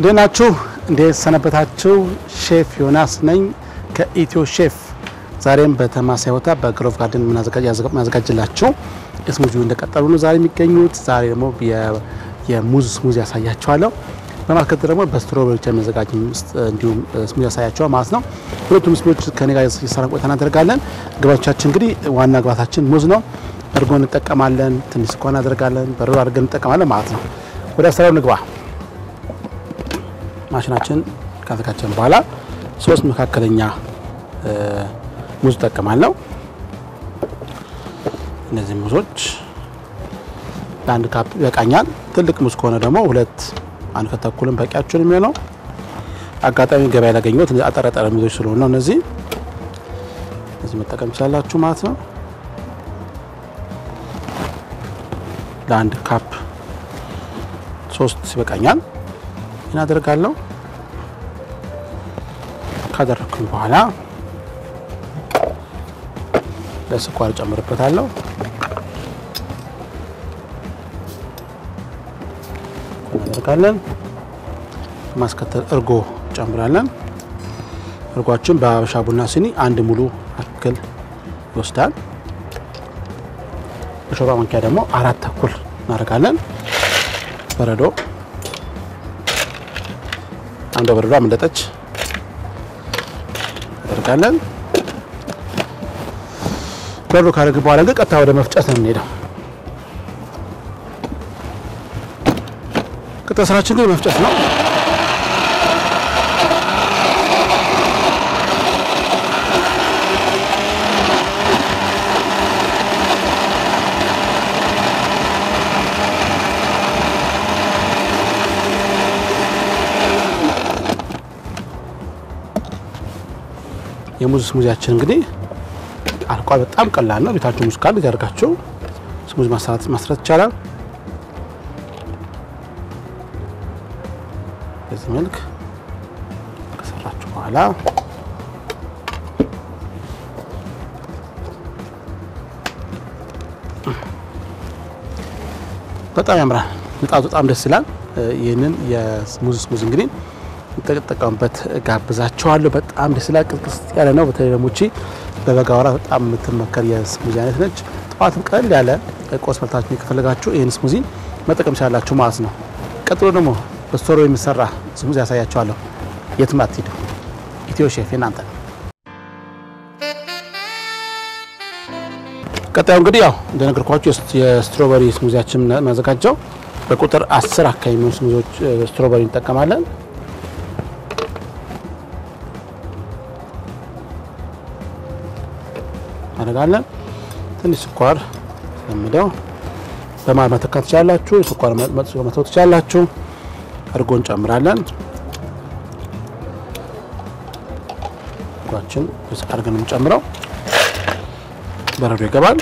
እንዴት ናችሁ? እንዴት ሰነበታችሁ? ሼፍ ዮናስ ነኝ ከኢትዮ ሼፍ። ዛሬም በተመሳሳይ ቦታ በግሮቭ ጋርደን የምናዘጋጅላችሁ smoothie ው እንደቀጠሉ ነው ዛሬ የሚገኙት። ዛሬ ደግሞ የሙዝ smoothie አሳያችኋለሁ። በማስከተል ደግሞ በ strawberry የሚያዘጋጅ እንዲሁም smoothie ያሳያቸዋል ማለት ነው። ሁለቱም smoothie ዎች ከኔ ጋር የሰራን ቆይታ እናደርጋለን። ግባቶቻችን እንግዲህ ዋና ግባታችን ሙዝ ነው። እርጎ እንጠቀማለን፣ ትንሽ ስኳር እናደርጋለን፣ በረዶ አድርገን እንጠቀማለን ማለት ነው። ወደ አሰራሩ ንግባ። ማሽናችን ካዘጋጀን በኋላ ሶስት መካከለኛ ሙዝ እጠቀማለሁ። እነዚህ ሙዞች ለአንድ ካፕ ይበቃኛል። ትልቅ ሙዝ ከሆነ ደግሞ ሁለት አንድ ከተኩልም በቂያቸውን የሚሆነው አጋጣሚ ገበያ ላገኘሁት አጠረጠረ ሙዞች ስለሆነ እነዚህ እነዚህ መጠቀም ይችላላችሁ ማለት ነው። ለአንድ ካፕ ሶስት ይበቃኛል። ይህን አደርጋለሁ። ካደረግኩኝ በኋላ ለስኳር ጨምርበታለሁ። እናደርጋለን። ማስከተል እርጎ ጨምራለን። እርጓችን በሀበሻ ቡና ሲኒ አንድ ሙሉ አክል ይወስዳል። በሾርባ ማንኪያ ደግሞ አራት ተኩል እናደርጋለን። በረዶ አንዷ በረዶ አመለጠች እናደርጋለን። በረዶ ካደረግን በኋላ ግን ቀጥታ ወደ መፍጨት ነው የምንሄደው። ቀጥታ ስራችን ግን መፍጨት ነው። የሙዝ smoothie ያችን እንግዲህ አልቋል። በጣም ቀላል ነው። ቤታችሁ ሙዝ ካለ ያደርጋችሁ smoothie ማሰራት ማስራት ይቻላል። በዚህ መልክ ከሰራችሁ በኋላ በጣም ያምራል። ምጣኔው በጣም ደስ ይላል። ይህንን የሙዝ smoothie እንግዲህ ተጠቀሙበት ጋብዣችኋለሁ። በጣም ደስ ይላል። ቅዝቅዝ ያለ ነው። በተለይ ደግሞ እቺ በበጋ ወራት በጣም የምትመከር የ smoothie አይነት ነች። ጠዋትም ቀለል ያለ ቁርስ በልታችሁ ከፈለጋችሁ ይህን smoothie መጠቀም ይችላላችሁ ማለት ነው። ቀጥሎ ደግሞ በ straw የሚሰራ smoothie አሳያችኋለሁ። የትም አትሂዱ። ኢትዮ ሼፍ የናንተ ነው። ቀጣዩ እንግዲህ ያው እንደነገርኳችሁ የ strawberry smoothie ያችን የሚያዘጋጀው በቁጥር አስር አካባቢ የሚሆኑ ስሙዚዎች ስትሮበሪ እንጠቀማለን። እናደርጋለን ትንሽ ስኳር ለምደው በማር መተካት ትችላላችሁ። ስኳር መተው ትችላላችሁ። እርጎ እንጨምራለን። እርጓችን ብስ አድርገን የምንጨምረው በረዶ ይገባል።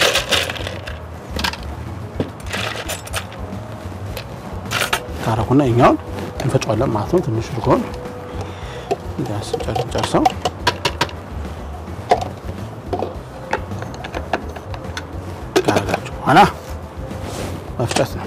ካረኩና እኛውን እንፈጫዋለን ማለት ነው። ትንሽ እርጎን ጨርሰው በኋላ መፍጨት ነው።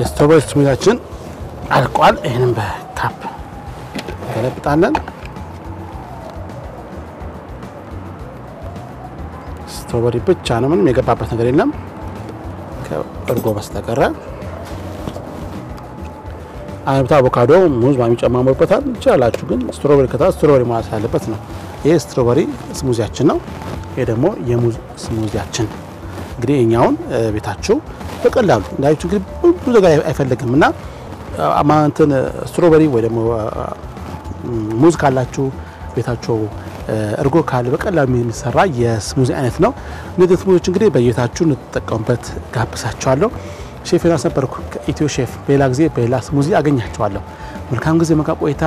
የ strawberry smoothie ያችን አልቋል። ይህንም በ cup ገለብጣለን። strawberry ብቻ ነው፣ ምንም የገባበት ነገር የለም ከእርጎ በስተቀረ። አይነቱ አቮካዶ፣ ሙዝ የሚጨማምሩበታል ይችላላችሁ፣ ግን strawberry ከታ strawberry ማለት ያለበት ነው። ይህ strawberry smoothie ያችን ነው። ይህ ደግሞ የሙዝ smoothie ያችን እንግዲህ እኛውን ቤታችሁ በቀላሉ እንዳያችሁ እንግዲህ ብዙ ነገር አይፈልግም እና አማንትን strawberry ወይ ደግሞ ሙዝ ካላችሁ ቤታችሁ እርጎ ካለ በቀላሉ የሚሰራ የ smoothie አይነት ነው። እነዚህ smoothie ዎች እንግዲህ በየቤታችሁ እንጠቀሙበት ጋብዛችኋለሁ። ሼፍ ዮናስ ነበርኩ ከኢትዮ ሼፍ። በሌላ ጊዜ በሌላ smoothie አገኛችኋለሁ። መልካም ጊዜ፣ መልካም ቆይታ።